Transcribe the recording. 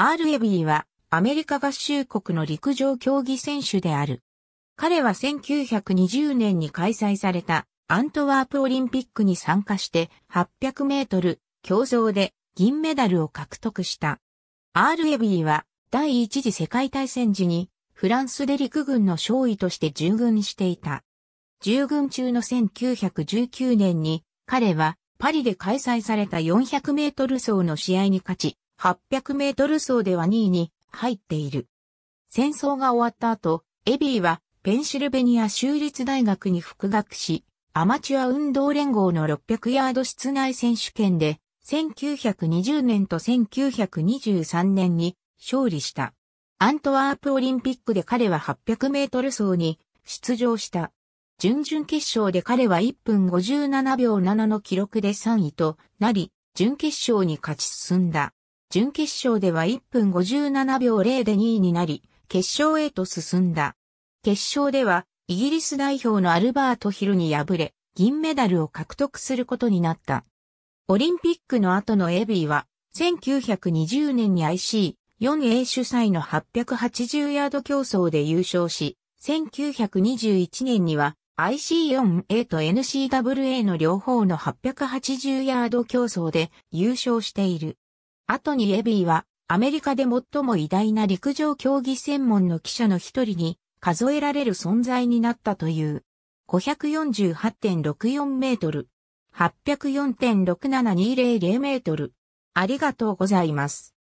R. エビーはアメリカ合衆国の陸上競技選手である。彼は1920年に開催されたアントワープオリンピックに参加して800メートル競争で銀メダルを獲得した。R. エビーは第一次世界大戦時にフランスで陸軍の少尉として従軍していた。従軍中の1919年に彼はパリで開催された400メートル走の試合に勝ち、800メートル走では2位に入っている。戦争が終わった後、エビーはペンシルベニア州立大学に復学し、アマチュア運動連合の600ヤード室内選手権で、1920年と1923年に勝利した。アントワープオリンピックで彼は800メートル走に出場した。準々決勝で彼は1分57秒7の記録で3位となり、準決勝に勝ち進んだ。準決勝では1分57秒0で2位になり、決勝へと進んだ。決勝では、イギリス代表のアルバート・ヒルに敗れ、銀メダルを獲得することになった。オリンピックの後のエビーは、1920年に IC4A 主催の880ヤード競争で優勝し、1921年には IC4A と NCWA の両方の880ヤード競争で優勝している。後にエビーはアメリカで最も偉大な陸上競技専門の記者の一人に数えられる存在になったという。548.64メートル。804.6720メートル。ありがとうございます。